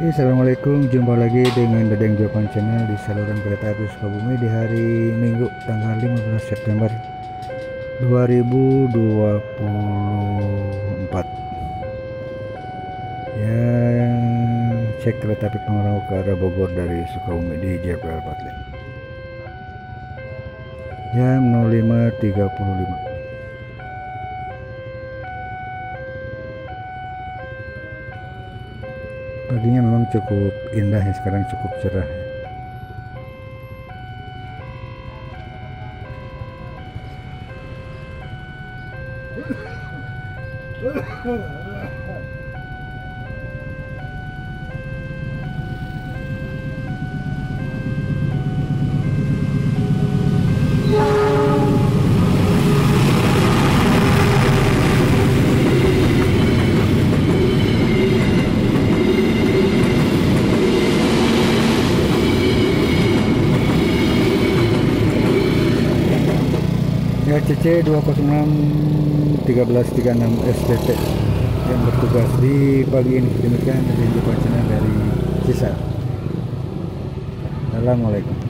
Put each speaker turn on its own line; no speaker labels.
Oke, Assalamualaikum. Jumpa lagi dengan Dedeng Jawaban Channel Di saluran kereta api Sukabumi Di hari Minggu tanggal 15 September 2024 Ya Cek kereta api Pangrango ke arah Bogor Dari Sukabumi di JPL Patlen Jam 05.35 paginya memang cukup indah ya sekarang cukup cerah ya. ya CC 206 1336 STT yang bertugas di pagi ini. Demikian dari jumpa dari Cisa Assalamualaikum